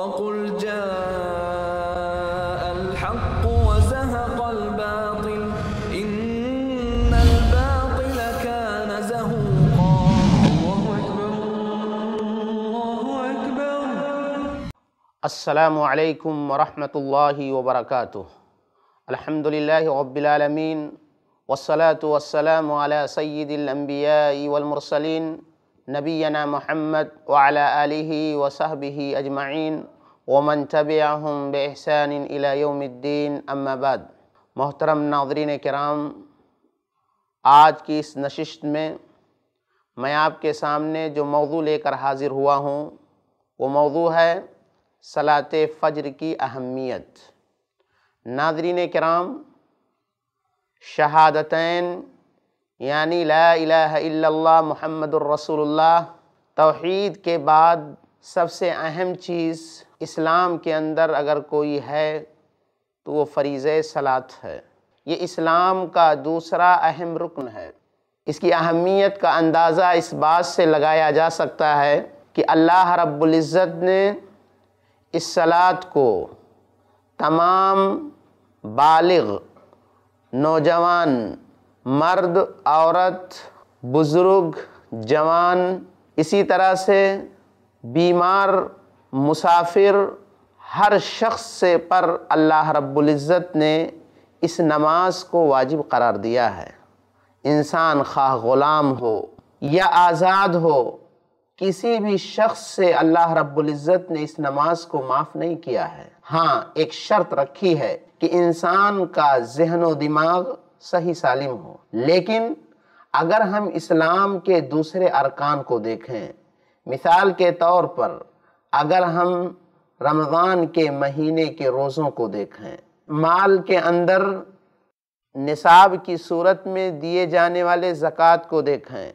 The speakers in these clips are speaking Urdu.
وقل جاء الحق وزهق الباطل إن الباطل كان زهوقا. الله أكبر الله أكبر. السلام علیکم ورحمۃ اللہ وبرکاتہ الحمد للہ رب العالمین والصلاة والسلام على سید الانبیاء والمرسلین نبینا محمد وعلى آلہ وصحبہ اجمعین ومن تبعہم بإحسان الى یوم الدین، اما بعد۔ محترم ناظرین کرام، آج کی اس نشست میں میں آپ کے سامنے جو موضوع لے کر حاضر ہوا ہوں، وہ موضوع ہے صلاۃ فجر کی اہمیت۔ ناظرین کرام، شہادتین یعنی لا الہ الا اللہ محمد الرسول اللہ توحید کے بعد سب سے اہم چیز اسلام کے اندر اگر کوئی ہے تو وہ فریض صلاۃ ہے۔ یہ اسلام کا دوسرا اہم رکن ہے۔ اس کی اہمیت کا اندازہ اس بات سے لگایا جا سکتا ہے کہ اللہ رب العزت نے اس صلاۃ کو تمام بالغ، نوجوان مرد، عورت، بزرگ، جوان، اسی طرح سے بیمار، مسافر، ہر شخص سے پر اللہ رب العزت نے اس نماز کو واجب قرار دیا ہے۔ انسان خواہ غلام ہو یا آزاد ہو، کسی بھی شخص سے اللہ رب العزت نے اس نماز کو معاف نہیں کیا ہے۔ ہاں ایک شرط رکھی ہے کہ انسان کا ذہن و دماغ صحیح سالم ہو۔ لیکن اگر ہم اسلام کے دوسرے ارکان کو دیکھیں، مثال کے طور پر اگر ہم رمضان کے مہینے کے روزوں کو دیکھیں، مال کے اندر نصاب کی صورت میں دیے جانے والے زکوٰۃ کو دیکھیں،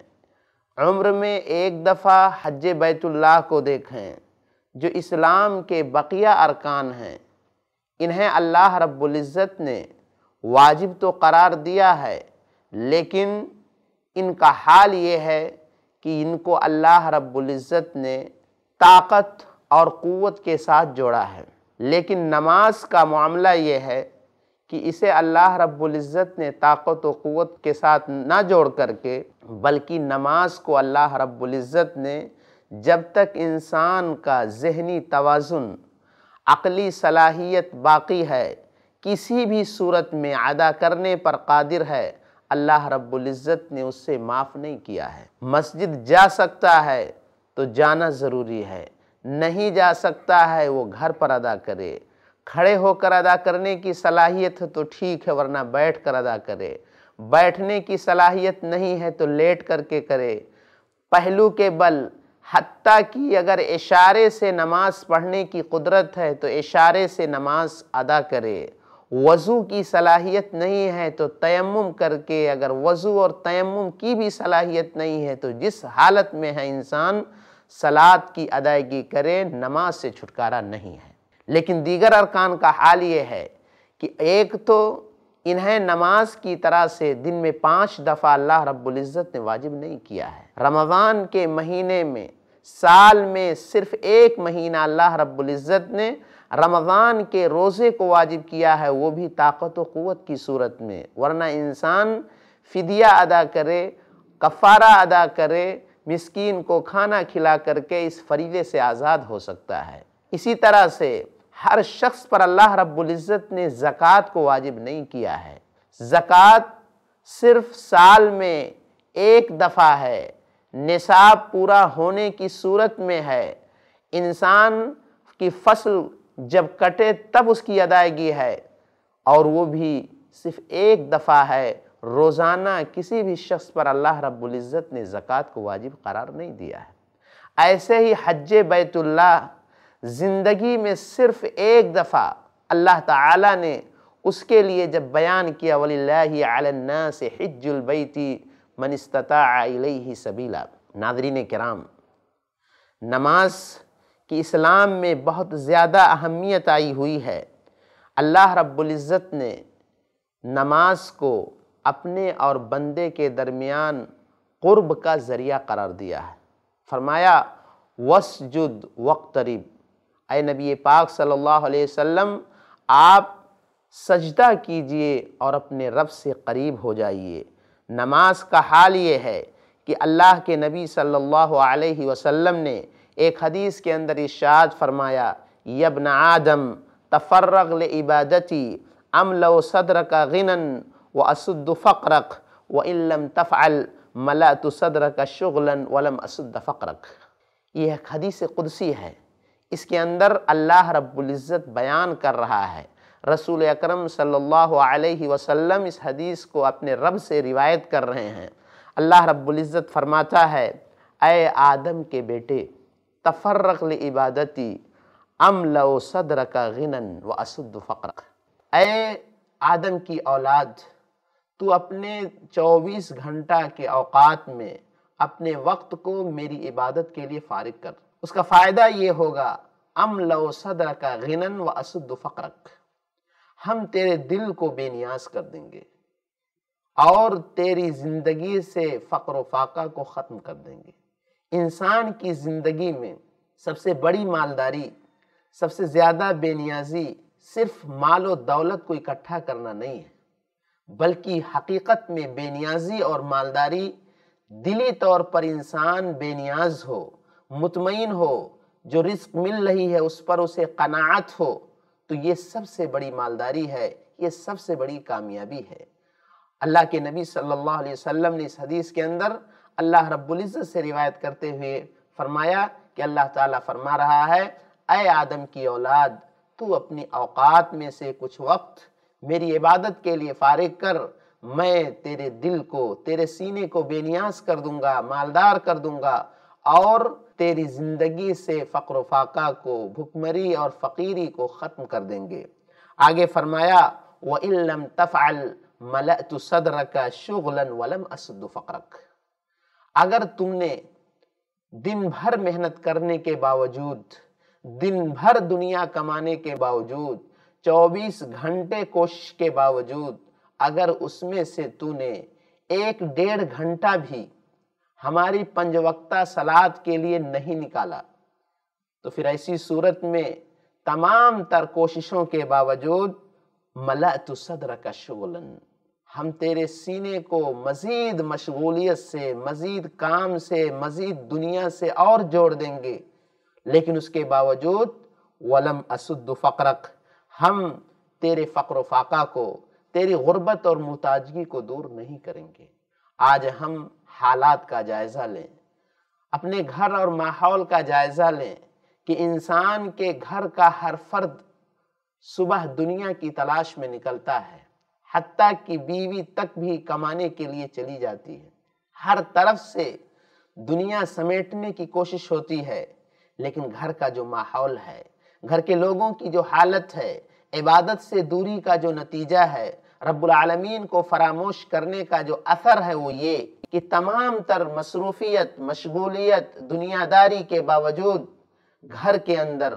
عمر میں ایک دفعہ حج بیت اللہ کو دیکھیں، جو اسلام کے بقیہ ارکان ہیں، انہیں اللہ رب العزت نے واجب تو قرار دیا ہے، لیکن ان کا حال یہ ہے کہ ان کو اللہ رب العزت نے طاقت اور قوت کے ساتھ جوڑا ہے۔ لیکن نماز کا معاملہ یہ ہے کہ اسے اللہ رب العزت نے طاقت و قوت کے ساتھ نہ جوڑ کر کے، بلکہ نماز کو اللہ رب العزت نے جب تک انسان کا ذہنی توازن، عقلی صلاحیت باقی ہے کسی بھی صورت میں ادا کرنے پر قادر ہے، اللہ رب العزت نے اس سے معاف نہیں کیا ہے۔ مسجد جا سکتا ہے تو جانا ضروری ہے، نہیں جا سکتا ہے وہ گھر پر ادا کرے۔ کھڑے ہو کر ادا کرنے کی صلاحیت ہے تو ٹھیک ہے، ورنہ بیٹھ کر ادا کرے۔ بیٹھنے کی صلاحیت نہیں ہے تو لیٹ کر کے کرے۔ پہلو کے بل، حتیٰ کہ اگر اشارے سے نماز پڑھنے کی قدرت ہے تو اشارے سے نماز ادا کرے۔ وضو کی صلاحیت نہیں ہے تو تیمم کر کے اگر وضو اور تیمم کی بھی صلاحیت نہیں ہے تو جس حالت میں ہے انسان صلاۃ کی ادائیگی کرے، نماز سے چھٹکارا نہیں ہے۔ لیکن دیگر ارکان کا حال یہ ہے کہ ایک تو انہیں نماز کی طرح سے دن میں پانچ دفعہ اللہ رب العزت نے واجب نہیں کیا ہے۔ رمضان کے مہینے میں، سال میں صرف ایک مہینہ اللہ رب العزت نے رمضان کے روزے کو واجب کیا ہے، وہ بھی طاقت و قوت کی صورت میں۔ ورنہ انسان فدیہ ادا کرے، کفارہ ادا کرے، مسکین کو کھانا کھلا کر کے اس فریضے سے آزاد ہو سکتا ہے۔ اسی طرح سے ہر شخص پر اللہ رب العزت نے زکوٰۃ کو واجب نہیں کیا ہے۔ زکوٰۃ صرف سال میں ایک دفعہ ہے، نصاب پورا ہونے کی صورت میں ہے۔ انسان کی فصل جب کٹے تب اس کی ادائیگی ہے اور وہ بھی صرف ایک دفعہ ہے۔ روزانہ کسی بھی شخص پر اللہ رب العزت نے زکوٰۃ کو واجب قرار نہیں دیا ہے۔ ایسے ہی حج بیت اللہ زندگی میں صرف ایک دفعہ اللہ تعالیٰ نے اس کے لیے جب بیان کیا، وَلِلَّهِ عَلَى النَّاسِ حِجُّ الْبَيْتِ مَنِ اسْتَطَاعَ إِلَيْهِ سَبِيلًا۔ ناظرین کرام، نماز کی اسلام میں بہت زیادہ اہمیت آئی ہوئی ہے۔ اللہ رب العزت نے نماز کو اپنے اور بندے کے درمیان قرب کا ذریعہ قرار دیا ہے۔ فرمایا وسجد وقترب اے نبی پاک صلی اللہ علیہ وسلم، آپ سجدہ کیجیے اور اپنے رب سے قریب ہو جائیے۔ نماز کا حال یہ ہے کہ اللہ کے نبی صلی اللہ علیہ وسلم نے ایک حدیث کے اندر ارشاد فرمایا یبن آدم، تفرغ لعبادتی ام صدرک غنن و اسد فقرق و علم تفعل، ملأت صدرک شغلا ولم اسد فقرق یہ ایک حدیث قدسی ہے۔ اس کے اندر اللہ رب العزت بیان کر رہا ہے۔ رسول اکرم صلی اللہ علیہ وسلم اس حدیث کو اپنے رب سے روایت کر رہے ہیں۔ اللہ رب العزت فرماتا ہے، اے آدم کے بیٹے تفرق لعبادتی ام لو صدرک غنن و اسد فقرق اے آدم کی اولاد، تو اپنے چوبیس گھنٹہ کے اوقات میں اپنے وقت کو میری عبادت کے لیے فارغ کر۔ اس کا فائدہ یہ ہوگا، ام لو صدرک غنن و اسد فقرق ہم تیرے دل کو بے نیاز کر دیں گے اور تیری زندگی سے فقر و فاقہ کو ختم کر دیں گے۔ انسان کی زندگی میں سب سے بڑی مالداری، سب سے زیادہ بے نیازی صرف مال و دولت کو اکٹھا کرنا نہیں ہے، بلکہ حقیقت میں بے نیازی اور مالداری دلی طور پر انسان بے نیاز ہو، مطمئن ہو، جو رزق مل رہی ہے اس پر اسے قناعت ہو، تو یہ سب سے بڑی مالداری ہے، یہ سب سے بڑی کامیابی ہے۔ اللہ کے نبی صلی اللہ علیہ وسلم نے اس حدیث کے اندر اللہ رب العزت سے روایت کرتے ہوئے فرمایا کہ اللہ تعالیٰ فرما رہا ہے، اے آدم کی اولاد، تو اپنی اوقات میں سے کچھ وقت میری عبادت کے لیے فارغ کر، میں تیرے دل کو، تیرے سینے کو بے نیاز کر دوں گا، مالدار کر دوں گا، اور تیری زندگی سے فقر و فاقہ کو، بھکمری اور فقیری کو ختم کر دیں گے۔ آگے فرمایا، وَإِن تَفْعَلْ مَلَأْتُ صَدْرَكَ شُغْلًا وَلَمْ أَسُدُ فَقْرَكَ۔ اگر تم نے دن بھر محنت کرنے کے باوجود، دن بھر دنیا کمانے کے باوجود، چوبیس گھنٹے کوشش کے باوجود، اگر اس میں سے تو نے ایک ڈیڑھ گھنٹہ بھی ہماری پنج وقتہ سلاد کے لیے نہیں نکالا، تو پھر ایسی صورت میں تمام تر کوششوں کے باوجود، ملأت صدرک شغلن۔ ہم تیرے سینے کو مزید مشغولیت سے، مزید کام سے، مزید دنیا سے اور جوڑ دیں گے۔ لیکن اس کے باوجود، ولم اسد فقرق ہم تیرے فقر و فاقہ کو، تیری غربت اور محتاجگی کو دور نہیں کریں گے۔ آج ہم حالات کا جائزہ لیں۔ اپنے گھر اور ماحول کا جائزہ لیں کہ انسان کے گھر کا ہر فرد صبح دنیا کی تلاش میں نکلتا ہے۔ حتیٰ کہ بیوی تک بھی کمانے کے لیے چلی جاتی ہے۔ ہر طرف سے دنیا سمیٹنے کی کوشش ہوتی ہے، لیکن گھر کا جو ماحول ہے، گھر کے لوگوں کی جو حالت ہے، عبادت سے دوری کا جو نتیجہ ہے، رب العالمین کو فراموش کرنے کا جو اثر ہے وہ یہ کہ تمام تر مصروفیت، مشغولیت دنیا داری کے باوجود گھر کے اندر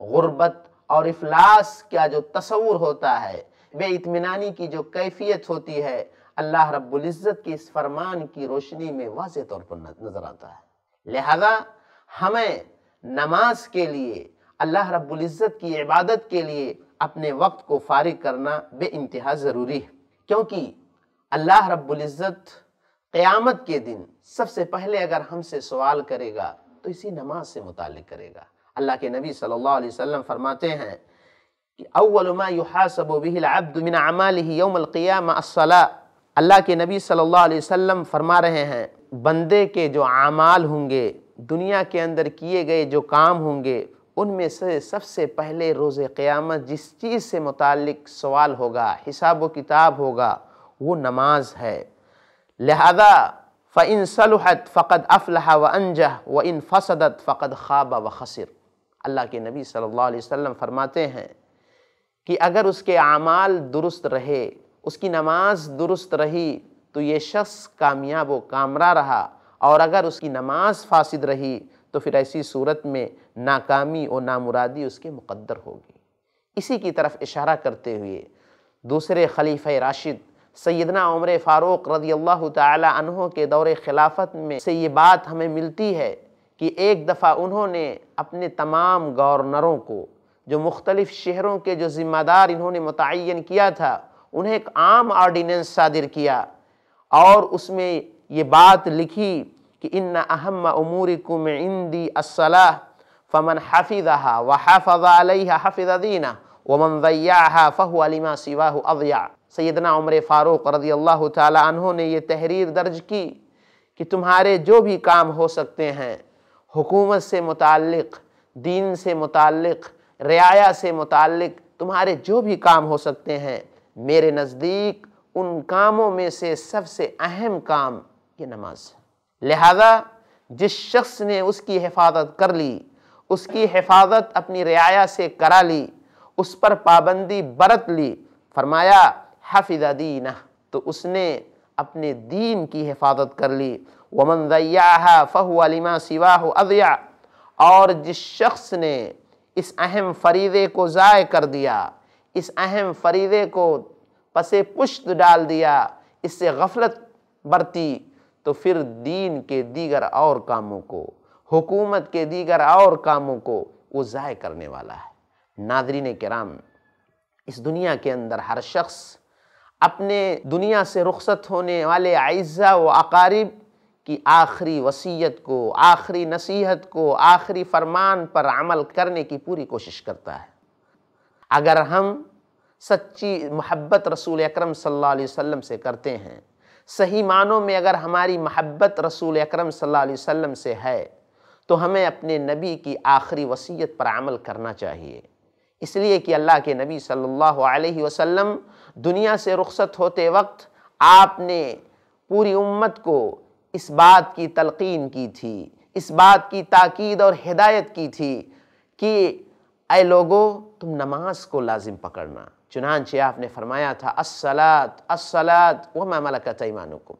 غربت اور افلاس کا جو تصور ہوتا ہے بے اطمینانی کی جو کیفیت ہوتی ہے، اللہ رب العزت کی اس فرمان کی روشنی میں واضح طور پر نظر آتا ہے۔ لہذا ہمیں نماز کے لیے، اللہ رب العزت کی عبادت کے لیے اپنے وقت کو فارغ کرنا بے انتہا ضروری ہے۔ کیونکہ اللہ رب العزت قیامت کے دن سب سے پہلے اگر ہم سے سوال کرے گا تو اسی نماز سے متعلق کرے گا۔ اللہ کے نبی صلی اللہ علیہ وسلم فرماتے ہیں اول ما يحاسب به العبد من اعماله يوم القيامه الصلاه اللہ کے نبی صلی اللہ علیہ وسلم فرما رہے ہیں، بندے کے جو اعمال ہوں گے، دنیا کے اندر کیے گئے جو کام ہوں گے، ان میں سے سب سے پہلے روز قیامت جس چیز سے متعلق سوال ہوگا، حساب و کتاب ہوگا، وہ نماز ہے۔ لہذا، فَإِن صَلُحَتْ فَقَدْ أَفْلَحَ وَأَنْجَحْ، وَإِن فَسَدَتْ فَقَدْ خَابَ وَخَسِرْ۔ اللہ کے نبی صلی اللہ علیہ وسلم فرماتے ہیں کہ اگر اس کے اعمال درست رہے، اس کی نماز درست رہی، تو یہ شخص کامیاب و کامرہ رہا۔ اور اگر اس کی نماز فاسد رہی، تو پھر ایسی صورت میں ناکامی و نامرادی اس کے مقدر ہوگی۔ اسی کی طرف اشارہ کرتے ہوئے دوسرے خلیفہ راشد سیدنا عمر فاروق رضی اللہ تعالی عنہ کے دور خلافت میں سے یہ بات ہمیں ملتی ہے کہ ایک دفعہ انہوں نے اپنے تمام گورنروں کو جو مختلف شہروں کے جو ذمہ دار انہوں نے متعین کیا تھا، انہیں ایک عام آرڈیننس صادر کیا۔ اور اس میں یہ بات لکھی کہ ان اہم امورکم عندی الصلاح، فمن حفظها وحفظ علیہ حفظ دینہ، ومن ضیعها فہو لما سواہ اضیع۔ سیدنا عمر فاروق رضی اللہ تعالی عنہ نے یہ تحریر درج کی کہ تمہارے جو بھی کام ہو سکتے ہیں، حکومت سے متعلق، دین سے متعلق رعایا سے متعلق تمہارے جو بھی کام ہو سکتے ہیں، میرے نزدیک ان کاموں میں سے سب سے اہم کام یہ نماز ہے۔ لہذا جس شخص نے اس کی حفاظت کر لی، اس کی حفاظت اپنی رعایا سے کرا لی، اس پر پابندی برت لی، فرمایا، حفظ دینہ، تو اس نے اپنے دین کی حفاظت کر لی۔ ومن ضیعها فہو لما سواہ اضیع اور جس شخص نے اس اہم فریضے کو ضائع کر دیا، اس اہم فریضے کو پس پشت ڈال دیا، اس سے غفلت برتی، تو پھر دین کے دیگر اور کاموں کو، حکومت کے دیگر اور کاموں کو وہ ضائع کرنے والا ہے۔ ناظرین کرام، اس دنیا کے اندر ہر شخص اپنے دنیا سے رخصت ہونے والے عائزہ و اقارب کی آخری وصیت کو، آخری نصیحت کو، آخری فرمان پر عمل کرنے کی پوری کوشش کرتا ہے۔ اگر ہم سچی محبت رسول اکرم صلی اللہ علیہ وسلم سے کرتے ہیں، صحیح معنوں میں اگر ہماری محبت رسول اکرم صلی اللہ علیہ وسلم سے ہے، تو ہمیں اپنے نبی کی آخری وصیت پر عمل کرنا چاہیے۔ اس لیے کہ اللہ کے نبی صلی اللہ علیہ وسلم دنیا سے رخصت ہوتے وقت آپ نے پوری امت کو اس بات کی تلقین کی تھی، اس بات کی تاکید اور ہدایت کی تھی کہ اے لوگو، تم نماز کو لازم پکڑنا۔ چنانچہ آپ نے فرمایا تھا، الصلاة الصلاة وما ملکت ایمانکم۔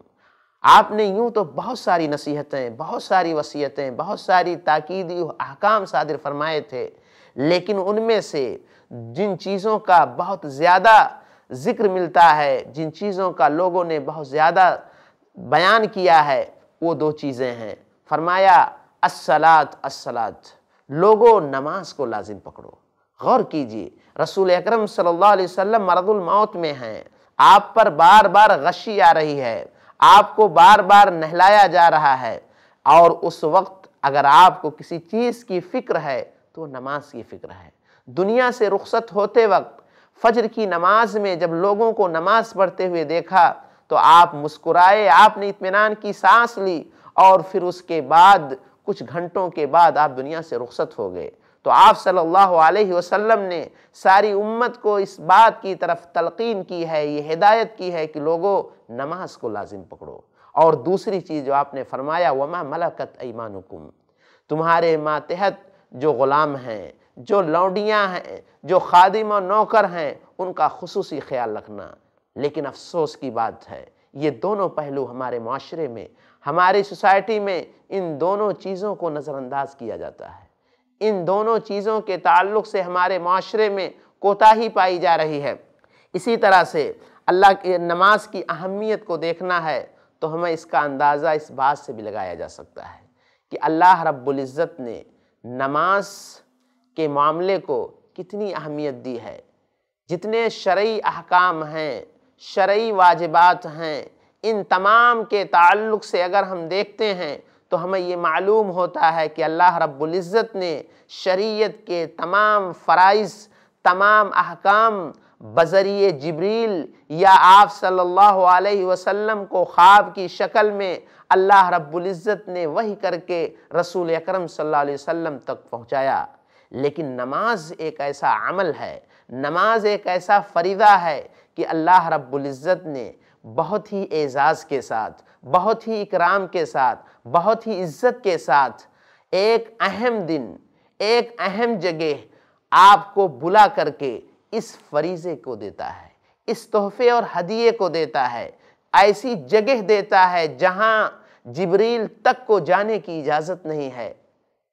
آپ نے یوں تو بہت ساری نصیحتیں، بہت ساری وصیتیں، بہت ساری تاکیدی احکام صادر فرمائے تھے، لیکن ان میں سے جن چیزوں کا بہت زیادہ ذکر ملتا ہے، جن چیزوں کا لوگوں نے بہت زیادہ بیان کیا ہے، وہ دو چیزیں ہیں۔ فرمایا، الصلاة الصلاة۔ لوگو نماز کو لازم پکڑو۔ غور کیجیے، رسول اکرم صلی اللہ علیہ وسلم مرض الموت میں ہیں۔ آپ پر بار بار غشی آ رہی ہے۔ آپ کو بار بار نہلایا جا رہا ہے۔ اور اس وقت اگر آپ کو کسی چیز کی فکر ہے، تو نماز کی فکر ہے۔ دنیا سے رخصت ہوتے وقت، فجر کی نماز میں جب لوگوں کو نماز پڑھتے ہوئے دیکھا تو آپ مسکرائے، آپ نے اطمینان کی سانس لی اور پھر اس کے بعد کچھ گھنٹوں کے بعد آپ دنیا سے رخصت ہو گئے۔ تو آپ صلی اللہ علیہ وسلم نے ساری امت کو اس بات کی طرف تلقین کی ہے، یہ ہدایت کی ہے کہ لوگوں نماز کو لازم پکڑو۔ اور دوسری چیز جو آپ نے فرمایا، وما ملکت ایمانکم تمہارے ماتحت جو غلام ہیں، جو لونڈیاں ہیں، جو خادم و نوکر ہیں، ان کا خصوصی خیال رکھنا۔ لیکن افسوس کی بات ہے، یہ دونوں پہلو ہمارے معاشرے میں، ہماری سوسائٹی میں ان دونوں چیزوں کو نظر انداز کیا جاتا ہے۔ ان دونوں چیزوں کے تعلق سے ہمارے معاشرے میں کوتاہی پائی جا رہی ہے۔ اسی طرح سے اللہ کے نماز کی اہمیت کو دیکھنا ہے تو ہمیں اس کا اندازہ اس بات سے بھی لگایا جا سکتا ہے کہ اللہ رب العزت نے نماز کے معاملے کو کتنی اہمیت دی ہے۔ جتنے شرعی احکام ہیں شرعی واجبات ہیں۔ ان تمام کے تعلق سے اگر ہم دیکھتے ہیں تو ہمیں یہ معلوم ہوتا ہے کہ اللہ رب العزت نے شریعت کے تمام فرائض، تمام احکام بذریعہ جبریل یا آپ صلی اللہ علیہ وسلم کو خواب کی شکل میں اللہ رب العزت نے وہی کر کے رسول اکرم صلی اللہ علیہ وسلم تک پہنچایا۔ لیکن نماز ایک ایسا عمل ہے، نماز ایک ایسا فریضہ ہے کہ اللہ رب العزت نے بہت ہی اعزاز کے ساتھ، بہت ہی اکرام کے ساتھ، بہت ہی عزت کے ساتھ ایک اہم دن، ایک اہم جگہ آپ کو بلا کر کے اس فریضے کو دیتا ہے، اس تحفے اور ہدیے کو دیتا ہے، ایسی جگہ دیتا ہے جہاں جبریل تک کو جانے کی اجازت نہیں ہے۔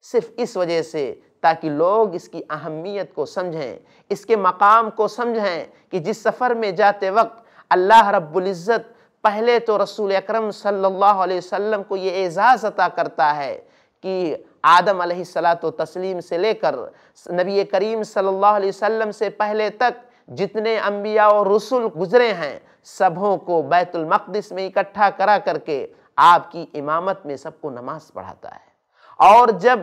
صرف اس وجہ سے تاکہ لوگ اس کی اہمیت کو سمجھیں، اس کے مقام کو سمجھیں کہ جس سفر میں جاتے وقت اللہ رب العزت پہلے تو رسول اکرم صلی اللہ علیہ وسلم کو یہ اعزاز عطا کرتا ہے کہ آدم علیہ السلاۃ و تسلیم سے لے کر نبی کریم صلی اللہ علیہ وسلم سے پہلے تک جتنے انبیاء و رسول گزرے ہیں سبوں کو بیت المقدس میں اکٹھا کرا کر کے آپ کی امامت میں سب کو نماز پڑھاتا ہے۔ اور جب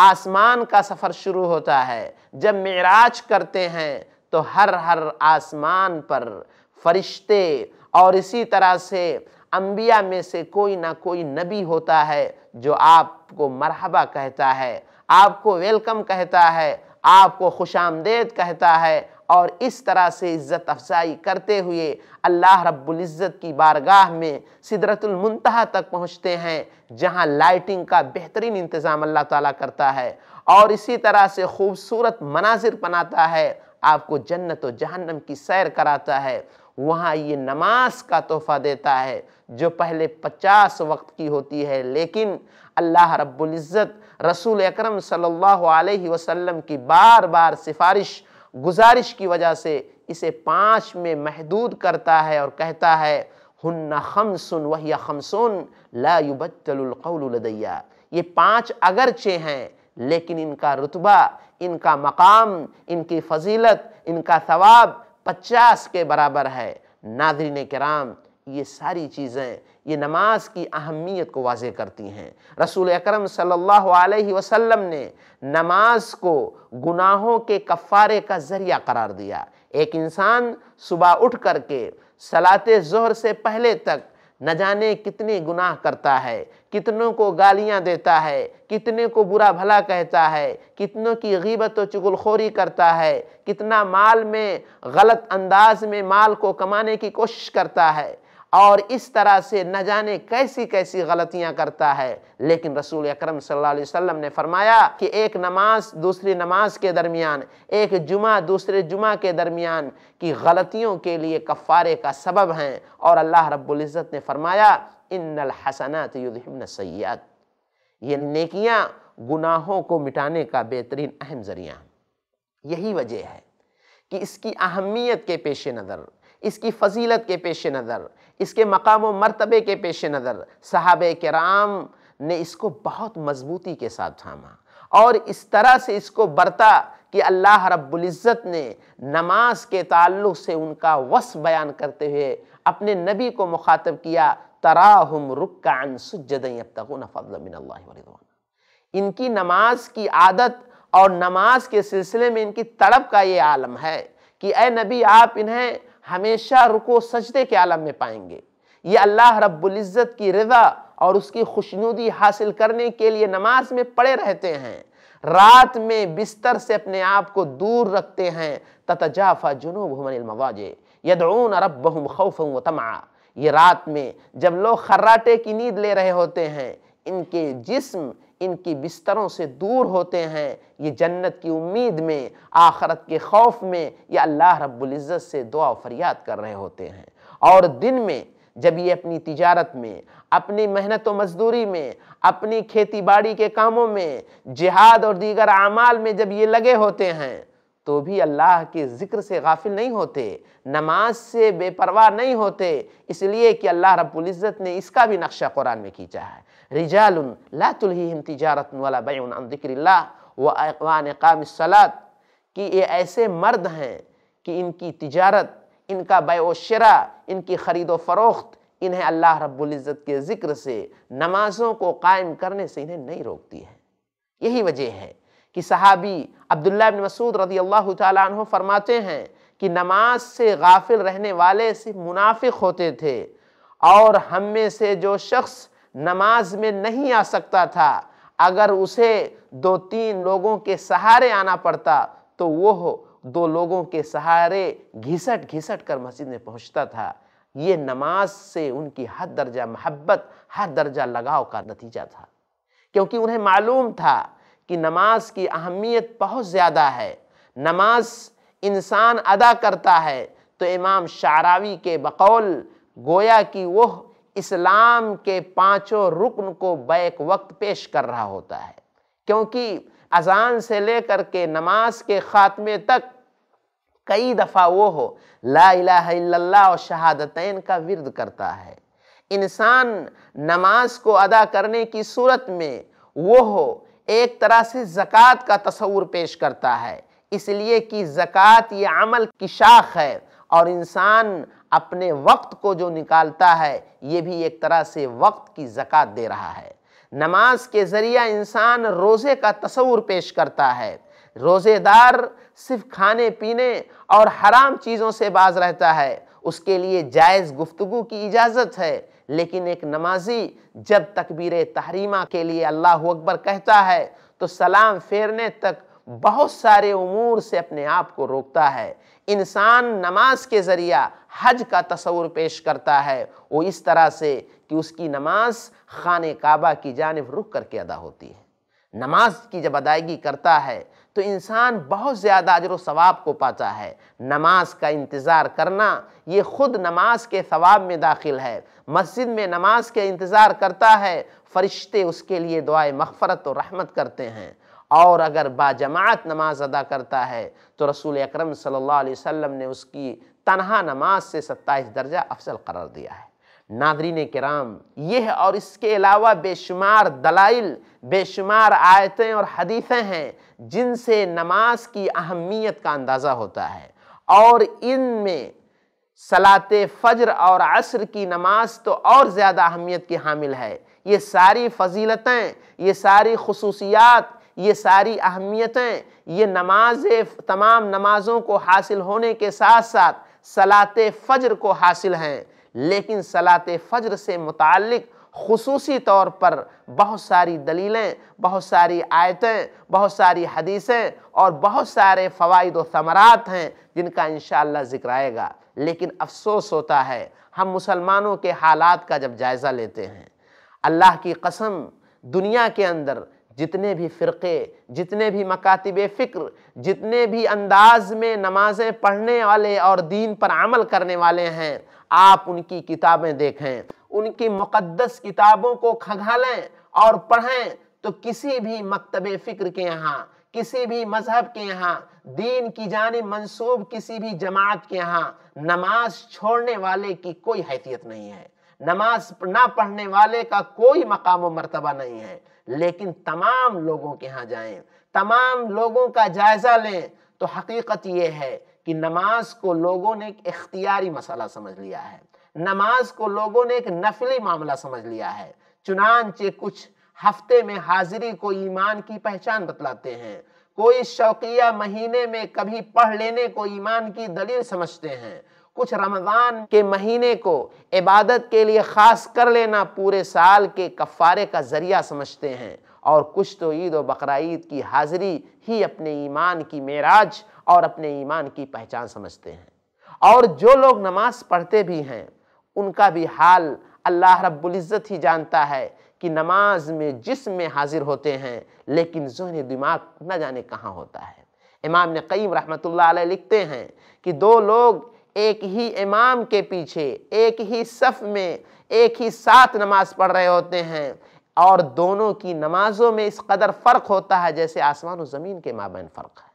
آسمان کا سفر شروع ہوتا ہے۔ جب معراج کرتے ہیں تو ہر ہر آسمان پر فرشتے اور اسی طرح سے انبیاء میں سے کوئی نہ کوئی نبی ہوتا ہے جو آپ کو مرحبا کہتا ہے، آپ کو ویلکم کہتا ہے، آپ کو خوش آمدید کہتا ہے اور اس طرح سے عزت افزائی کرتے ہوئے اللہ رب العزت کی بارگاہ میں صدرت المنتہا تک پہنچتے ہیں، جہاں لائٹنگ کا بہترین انتظام اللہ تعالیٰ کرتا ہے۔ اور اسی طرح سے خوبصورت مناظر بناتا ہے، آپ کو جنت و جہنم کی سیر کراتا ہے۔ وہاں یہ نماز کا تحفہ دیتا ہے، جو پہلے پچاس وقت کی ہوتی ہے، لیکن اللہ رب العزت رسول اکرم صلی اللہ علیہ وسلم کی بار بار سفارش گزارش کی وجہ سے اسے پانچ میں محدود کرتا ہے اور کہتا ہے، ہن خمسن وہی خمسن لا يبتل القول لدیا۔ یہ پانچ اگرچہ ہیں، لیکن ان کا رتبہ، ان کا مقام، ان کی فضیلت، ان کا ثواب پچاس کے برابر ہے۔ ناظرین کرام یہ ساری چیزیں، یہ نماز کی اہمیت کو واضح کرتی ہیں۔ رسول اکرم صلی اللہ علیہ وسلم نے نماز کو گناہوں کے کفارے کا ذریعہ قرار دیا۔ ایک انسان صبح اٹھ کر کے صلاة ظہر سے پہلے تک نہ جانے کتنے گناہ کرتا ہے، کتنوں کو گالیاں دیتا ہے، کتنے کو برا بھلا کہتا ہے، کتنوں کی غیبت و چگلخوری کرتا ہے، کتنا مال میں، غلط انداز میں مال کو کمانے کی کوشش کرتا ہے۔ اور اس طرح سے نہ جانے کیسی کیسی غلطیاں کرتا ہے۔ لیکن رسول اکرم صلی اللہ علیہ وسلم نے فرمایا کہ ایک نماز دوسری نماز کے درمیان، ایک جمعہ دوسرے جمعہ کے درمیان کی غلطیوں کے لیے کفارے کا سبب ہیں۔ اور اللہ رب العزت نے فرمایا، ان الحسنات یذہبن سیئات یہ نیکیاں گناہوں کو مٹانے کا بہترین اہم ذریعہ یہی وجہ ہے کہ اس کی اہمیت کے پیش نظر، اس کی فضیلت کے پیش نظر اس کے مقام و مرتبے کے پیش نظر صحابہ کرام نے اس کو بہت مضبوطی کے ساتھ تھاما اور اس طرح سے اس کو برتا کہ اللہ رب العزت نے نماز کے تعلق سے ان کا وصف بیان کرتے ہوئے اپنے نبی کو مخاطب کیا، تراہم رکعن سجدن یبتغون فضل من اللہ ورضوان ان کی نماز کی عادت اور نماز کے سلسلے میں ان کی تڑپ کا یہ عالم ہے کہ اے نبی آپ انہیں ہمیشہ رکو سجدے کے عالم میں پائیں گے۔ یہ اللہ رب العزت کی رضا اور اس کی خوشنودی حاصل کرنے کے لیے نماز میں پڑے رہتے ہیں۔ رات میں بستر سے اپنے آپ کو دور رکھتے ہیں۔ تتجافا جنوبہم عن المواجع۔ یدعون ربہم خوفا یہ رات میں جب لوگ خراٹے کی نیند لے رہے ہوتے ہیں، ان کے جسم ان کی بستروں سے دور ہوتے ہیں، یہ جنت کی امید میں، آخرت کے خوف میں یہ اللہ رب العزت سے دعا و فریاد کر رہے ہوتے ہیں۔ اور دن میں، جب یہ اپنی تجارت میں، اپنی محنت و مزدوری میں، اپنی کھیتی باڑی کے کاموں میں، جہاد اور دیگر اعمال میں جب یہ لگے ہوتے ہیں تو بھی اللہ کے ذکر سے غافل نہیں ہوتے، نماز سے بے پرواہ نہیں ہوتے، اس لیے کہ اللہ رب العزت نے اس کا بھی نقشہ قرآن میں کھینچا ہے۔ رجال لا تلہیہم تجارت ولا بیعن عن ذکر اللہ وان اقام الصلاة کہ یہ ایسے مرد ہیں کہ ان کی تجارت، ان کا بیع و شرع ان کی خرید و فروخت، انہیں اللہ رب العزت کے ذکر سے، نمازوں کو قائم کرنے سے انہیں نہیں روکتی ہے۔ یہی وجہ ہے کہ صحابی عبداللہ بن مسعود رضی اللہ تعالیٰ عنہ فرماتے ہیں کہ نماز سے غافل رہنے والے صرف منافق ہوتے تھے اور ہم میں سے جو شخص نماز میں نہیں آ سکتا تھا، اگر اسے دو تین لوگوں کے سہارے آنا پڑتا تو وہ دو لوگوں کے سہارے گھسٹ گھسٹ کر مسجد میں پہنچتا تھا۔ یہ نماز سے ان کی حد درجہ محبت، حد درجہ لگاؤ کا نتیجہ تھا۔ کیونکہ انہیں معلوم تھا کہ نماز کی اہمیت بہت زیادہ ہے۔ نماز انسان ادا کرتا ہے۔ تو امام شعراوی کے بقول گویا کہ وہ اسلام کے پانچوں رکن کو بیک وقت پیش کر رہا ہوتا ہے۔ کیونکہ اذان سے لے کر کے نماز کے خاتمے تک کئی دفعہ وہ ہو، لا الہ الا اللہ و شہادتین کا ورد کرتا ہے۔ انسان نماز کو ادا کرنے کی صورت میں وہ ہو ایک طرح سے زکوٰۃ کا تصور پیش کرتا ہے۔ اس لیے کہ زکوٰۃ یہ عمل کی شاخ ہے اور انسان اپنے وقت کو جو نکالتا ہے، یہ بھی ایک طرح سے وقت کی زکوٰۃ دے رہا ہے۔ نماز کے ذریعہ انسان روزے کا تصور پیش کرتا ہے۔ روزے دار صرف کھانے، پینے اور حرام چیزوں سے باز رہتا ہے۔ اس کے لیے جائز گفتگو کی اجازت ہے۔ لیکن ایک نمازی جب تکبیر تحریمہ کے لیے اللہ اکبر کہتا ہے، تو سلام پھیرنے تک بہت سارے امور سے اپنے آپ کو روکتا ہے۔ انسان نماز کے ذریعہ حج کا تصور پیش کرتا ہے۔ وہ اس طرح سے کہ اس کی نماز خانہ کعبہ کی جانب رک کر کے ادا ہوتی ہے۔ نماز کی جب ادائیگی کرتا ہے، تو انسان بہت زیادہ عجر و ثواب کو پاتا ہے۔ نماز کا انتظار کرنا، یہ خود نماز کے ثواب میں داخل ہے۔ مسجد میں نماز کے انتظار کرتا ہے، فرشتے اس کے لیے دعائے مغفرت و رحمت کرتے ہیں۔ اور اگر با جماعت نماز ادا کرتا ہے، تو رسول اکرم صلی اللہ علیہ وسلم نے اس کی تنہا نماز سے ستائیس درجہ افضل قرار دیا ہے۔ ناظرین کرام، یہ اور اس کے علاوہ بے شمار دلائل، بے شمار آیتیں اور حدیثیں ہیں جن سے نماز کی اہمیت کا اندازہ ہوتا ہے۔ اور ان میں صلاة فجر اور عصر کی نماز تو اور زیادہ اہمیت کی حامل ہے۔ یہ ساری فضیلتیں، یہ ساری خصوصیات، یہ ساری اہمیتیں، یہ نماز تمام نمازوں کو حاصل ہونے کے ساتھ ساتھ صلاة فجر کو حاصل ہیں۔ لیکن صلاة فجر سے متعلق خصوصی طور پر بہت ساری دلیلیں، بہت ساری آیتیں، بہت ساری حدیثیں اور بہت سارے فوائد و ثمرات ہیں جن کا انشاءاللہ ذکر آئے گا۔ لیکن افسوس ہوتا ہے، ہم مسلمانوں کے حالات کا جب جائزہ لیتے ہیں، اللہ کی قسم دنیا کے اندر جتنے بھی فرقے، جتنے بھی مکاتب فکر، جتنے بھی انداز میں نمازیں پڑھنے والے اور دین پر عمل کرنے والے ہیں آپ ان کی کتابیں دیکھیں، ان کی مقدس کتابوں کو کھگالیں اور پڑھیں تو کسی بھی مکتب فکر کے یہاں، کسی بھی مذہب کے یہاں، دین کی جانب منصوب کسی بھی جماعت کے یہاں نماز چھوڑنے والے کی کوئی حیثیت نہیں ہے۔ نماز نہ پڑھنے والے کا کوئی مقام و مرتبہ نہیں ہے۔ لیکن تمام لوگوں کے ہاں جائیں، تمام لوگوں کا جائزہ لیں تو حقیقت یہ ہے کہ نماز کو لوگوں نے ایک اختیاری مسئلہ سمجھ لیا ہے۔ نماز کو لوگوں نے ایک نفلی معاملہ سمجھ لیا ہے۔ چنانچہ کچھ ہفتے میں حاضری کو ایمان کی پہچان بتلاتے ہیں۔ کوئی شوقیہ مہینے میں کبھی پڑھ لینے کو ایمان کی دلیل سمجھتے ہیں۔ کچھ رمضان کے مہینے کو عبادت کے لیے خاص کر لینا پورے سال کے کفارے کا ذریعہ سمجھتے ہیں۔ اور کچھ تو عید و بقرعید کی حاضری ہی اپنے ایمان کی معراج اور اپنے ایمان کی پہچان سمجھتے ہیں۔ اور جو لوگ نماز پڑھتے بھی ہیں، ان کا بھی حال اللہ رب العزت ہی جانتا ہے کہ نماز میں جسم میں حاضر ہوتے ہیں، لیکن ذہن دماغ نہ جانے کہاں ہوتا ہے۔ امام نے قیم رحمت اللہ علیہ لکھتے ہیں کہ دو لوگ ایک ہی امام کے پیچھے، ایک ہی صف میں، ایک ہی ساتھ نماز پڑھ رہے ہوتے ہیں۔ اور دونوں کی نمازوں میں اس قدر فرق ہوتا ہے جیسے آسمان و زمین کے مابین فرق ہے۔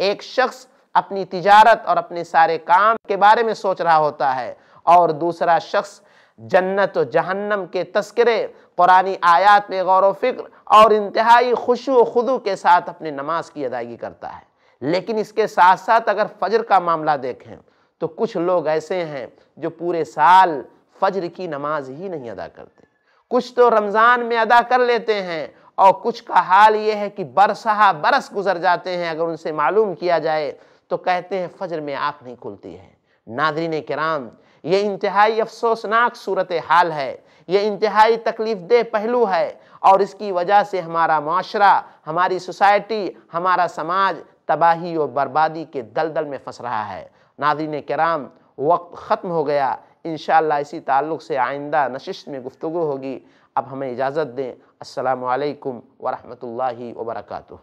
ایک شخص اپنی تجارت اور اپنے سارے کام کے بارے میں سوچ رہا ہوتا ہے اور دوسرا شخص جنت و جہنم کے تذکرے قرآنی آیات میں غور و فکر اور انتہائی خوشو و خدو کے ساتھ اپنے نماز کی ادائیگی کرتا ہے۔ لیکن اس کے ساتھ ساتھ اگر فجر کا معاملہ دیکھیں تو کچھ لوگ ایسے ہیں جو پورے سال فجر کی نماز ہی نہیں ادا کرتے۔ کچھ تو رمضان میں ادا کر لیتے ہیں اور کچھ کا حال یہ ہے کہ برسہ برس گزر جاتے ہیں اگر ان سے معلوم کیا جائے تو کہتے ہیں فجر میں آنکھ نہیں کھلتی ہے۔ ناظرین کرام، یہ انتہائی افسوسناک صورتحال ہے۔ یہ انتہائی تکلیف دہ پہلو ہے اور اس کی وجہ سے ہمارا معاشرہ، ہماری سوسائٹی، ہمارا سماج تباہی و بربادی کے دلدل میں پھنس رہا ہے۔ ناظرین کرام، وقت ختم ہو گیا۔ انشاءاللہ اسی تعلق سے آئندہ نشست میں گفتگو ہوگی۔ اب ہمیں اجازت دیں۔ السلام علیکم ورحمۃ اللہ وبرکاتہ۔